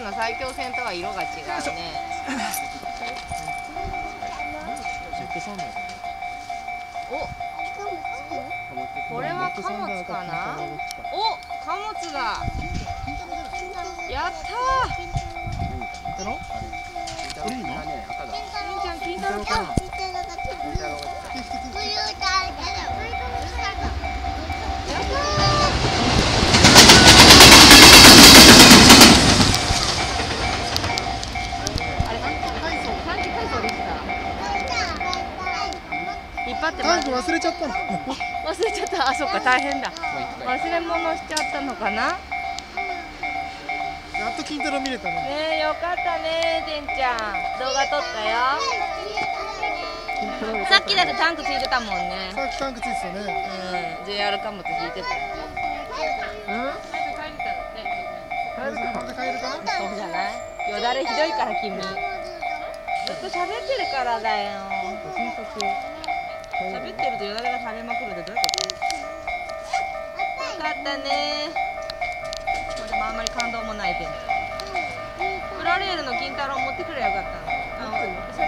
の最強戦とは色が違うね。おこれは貨物かな？お貨物だ。やったこれいいの？ーしんちゃん金太郎引っ張ってタンク忘れちゃったの。忘れちゃった。あそっか大変だ。忘れ物しちゃったのかな。やっと金太郎見れたね。ねえよかったねてんちゃん。動画撮ったよ。さっきだってタンクついてたもんね。さっきタンクついてたね。うん。JR 貨物引いてた。うん。これで帰るかな。そうじゃない？よだれひどいから君。ずっと喋ってるからだよ喋ってるとよだれが垂れまくるってどういうこと？よかったね。でもあんまり感動もないでプラレールの金太郎持ってくればよかったの